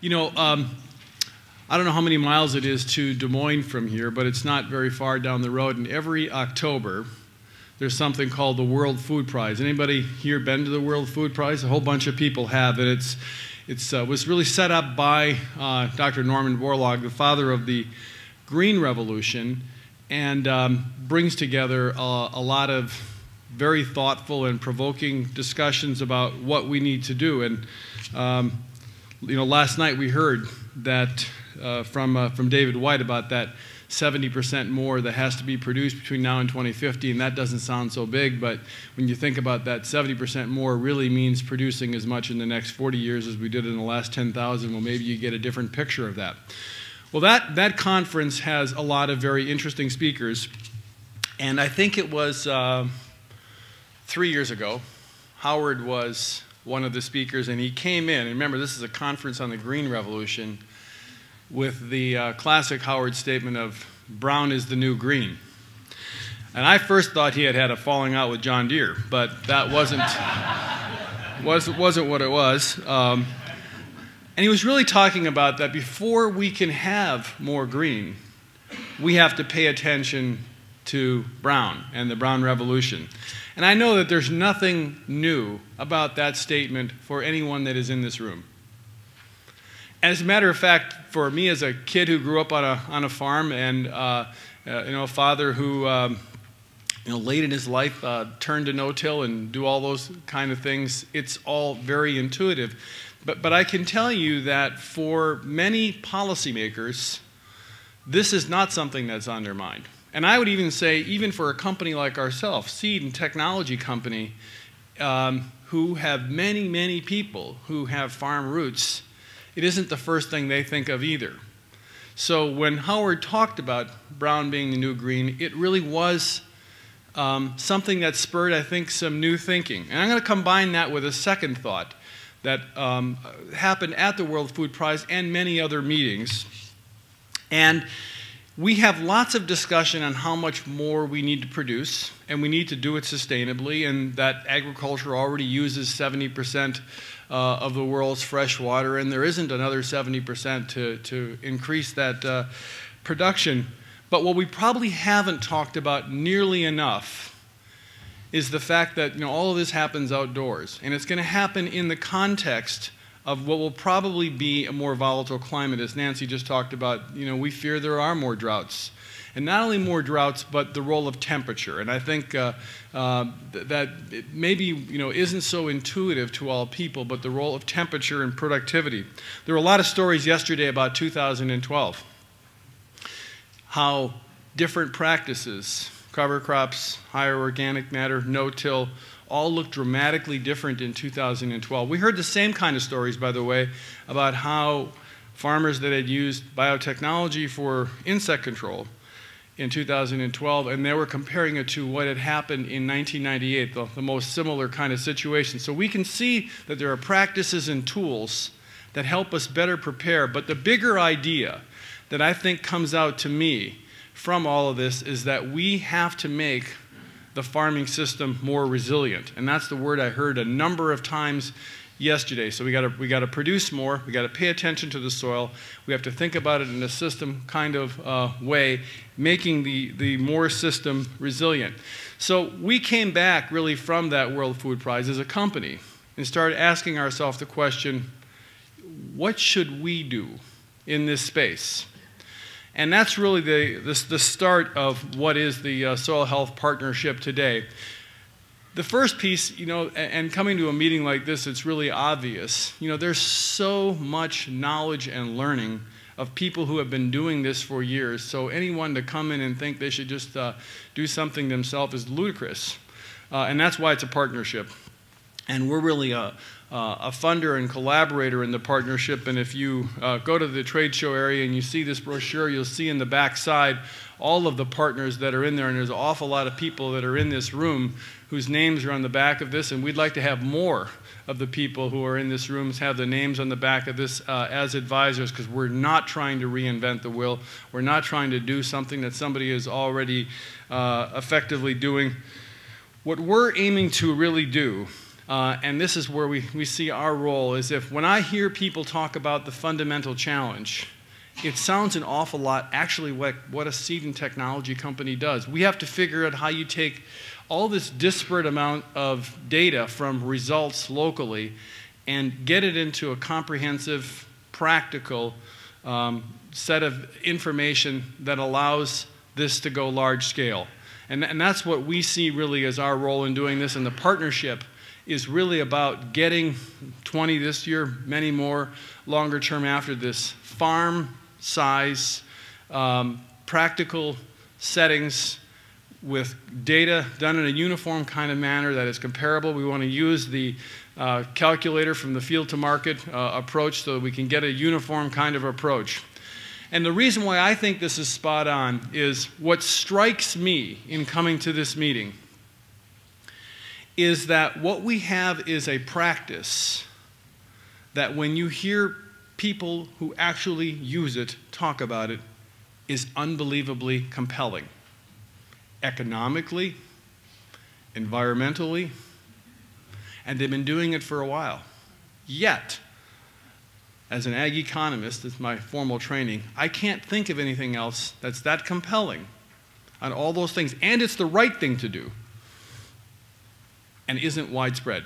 You know, um, I don't know how many miles it is to Des Moines from here, but it's not very far down the road. And every October, there's something called the World Food Prize. Anybody here been to the World Food Prize? A whole bunch of people have, and it's it uh, was really set up by uh, Dr. Norman Borlaug, the father of the Green Revolution, and um, brings together a, a lot of very thoughtful and provoking discussions about what we need to do. And um, you know, last night we heard that uh, from uh, from David White about that 70% more that has to be produced between now and 2050, and that doesn't sound so big, but when you think about that, 70% more really means producing as much in the next 40 years as we did in the last 10,000. Well, maybe you get a different picture of that. Well, that, that conference has a lot of very interesting speakers, and I think it was uh, three years ago, Howard was one of the speakers, and he came in, and remember, this is a conference on the Green Revolution, with the uh, classic Howard statement of brown is the new green. And I first thought he had had a falling out with John Deere, but that wasn't, was, wasn't what it was. Um, and he was really talking about that before we can have more green, we have to pay attention to brown and the brown revolution. And I know that there's nothing new about that statement for anyone that is in this room. As a matter of fact, for me as a kid who grew up on a, on a farm and uh, uh, you know, a father who um, you know, late in his life uh, turned to no-till and do all those kind of things, it's all very intuitive. But, but I can tell you that for many policymakers, this is not something that's on their mind. And I would even say, even for a company like ourselves, seed and technology company, um, who have many, many people who have farm roots, it isn't the first thing they think of either. So when Howard talked about brown being the new green, it really was um, something that spurred, I think, some new thinking. And I'm going to combine that with a second thought that um, happened at the World Food Prize and many other meetings. And we have lots of discussion on how much more we need to produce, and we need to do it sustainably, and that agriculture already uses 70 percent uh, of the world's fresh water, and there isn't another 70% to, to increase that uh, production. But what we probably haven't talked about nearly enough is the fact that you know, all of this happens outdoors, and it's going to happen in the context of what will probably be a more volatile climate. As Nancy just talked about, you know, we fear there are more droughts and not only more droughts, but the role of temperature. And I think uh, uh, th that maybe you know isn't so intuitive to all people, but the role of temperature and productivity. There were a lot of stories yesterday about 2012, how different practices, cover crops, higher organic matter, no-till, all look dramatically different in 2012. We heard the same kind of stories, by the way, about how farmers that had used biotechnology for insect control in 2012, and they were comparing it to what had happened in 1998, the, the, most similar kind of situation. So we can see that there are practices and tools that help us better prepare. But the bigger idea that I think comes out to me from all of this is that we have to make the farming system more resilient. And that's the word I heard a number of times yesterday. So we got to we got to produce more. We got to pay attention to the soil. We have to think about it in a system kind of uh, way, making the the more system resilient. So we came back really from that World Food Prize as a company and started asking ourselves the question: What should we do in this space? And that's really the, the, the start of what is the uh, Soil Health Partnership today. The first piece, you know, and coming to a meeting like this, it's really obvious. You know, there's so much knowledge and learning of people who have been doing this for years. So anyone to come in and think they should just uh, do something themselves is ludicrous. Uh, and that's why it's a partnership. And we're really a, a funder and collaborator in the partnership. And if you uh, go to the trade show area and you see this brochure, you'll see in the back side all of the partners that are in there. And there's an awful lot of people that are in this room whose names are on the back of this, and we'd like to have more of the people who are in this room have the names on the back of this uh, as advisors because we're not trying to reinvent the wheel. We're not trying to do something that somebody is already uh, effectively doing. what we're aiming to really do, uh, and this is where we, we see our role, is if when I hear people talk about the fundamental challenge, it sounds an awful lot actually what, what a seed and technology company does. We have to figure out how you take all this disparate amount of data from results locally and get it into a comprehensive, practical um, set of information that allows this to go large scale. And, and that's what we see really as our role in doing this. And the partnership is really about getting 20 this year, many more longer term after this, farm size, um, practical settings with data done in a uniform kind of manner that is comparable. We want to use the uh, calculator from the field to market uh, approach so that we can get a uniform kind of approach. And the reason why I think this is spot on is what strikes me in coming to this meeting is that what we have is a practice that when you hear people who actually use it talk about it is unbelievably compelling. Economically, environmentally, and they've been doing it for a while. Yet, as an ag economist, it's my formal training, I can't think of anything else that's that compelling on all those things. And it's the right thing to do and isn't widespread.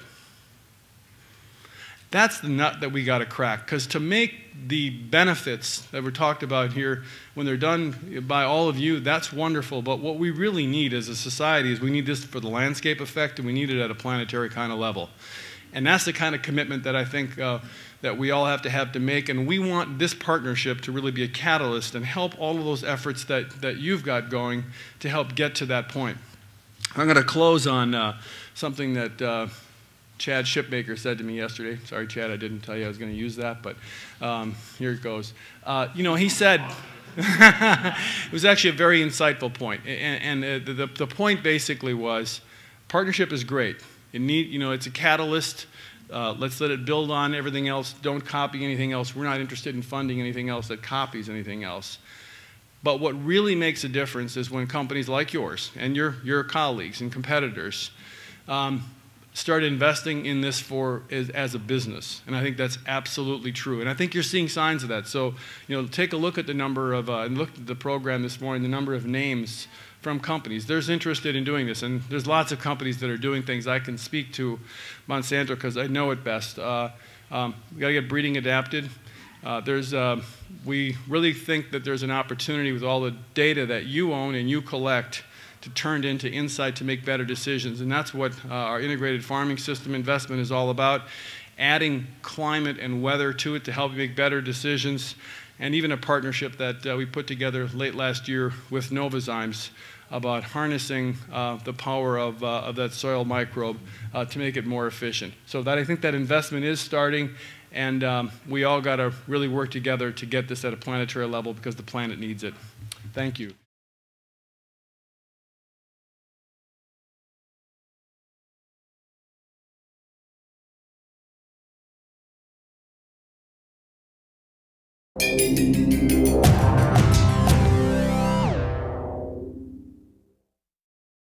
That's the nut that we got to crack. Because to make the benefits that were talked about here, when they're done by all of you, that's wonderful. But what we really need as a society is we need this for the landscape effect, and we need it at a planetary kind of level. And that's the kind of commitment that I think uh, that we all have to have to make. And we want this partnership to really be a catalyst and help all of those efforts that, that you've got going to help get to that point. I'm going to close on uh, something that uh, Chad Shipmaker said to me yesterday. Sorry, Chad, I didn't tell you I was going to use that, but um, here it goes. Uh, you know, he said, it was actually a very insightful point. And, and uh, the, the point basically was partnership is great. It need, you know, it's a catalyst. Uh, let's let it build on everything else. Don't copy anything else. We're not interested in funding anything else that copies anything else. But what really makes a difference is when companies like yours and your, your colleagues and competitors um, start investing in this for as, as, a business. And I think that's absolutely true. And I think you're seeing signs of that. So, you know, take a look at the number of, uh, and look at the program this morning, the number of names from companies. There's interested in doing this, and there's lots of companies that are doing things. I can speak to Monsanto because I know it best. Uh, um, we got to get breeding adapted. Uh, there's, uh, we really think that there's an opportunity with all the data that you own and you collect to turn into insight to make better decisions. And that's what uh, our integrated farming system investment is all about. Adding climate and weather to it to help you make better decisions and even a partnership that uh, we put together late last year with Novozymes about harnessing uh, the power of, uh, of that soil microbe uh, to make it more efficient. So that I think that investment is starting, and um, we all got to really work together to get this at a planetary level because the planet needs it. Thank you. Música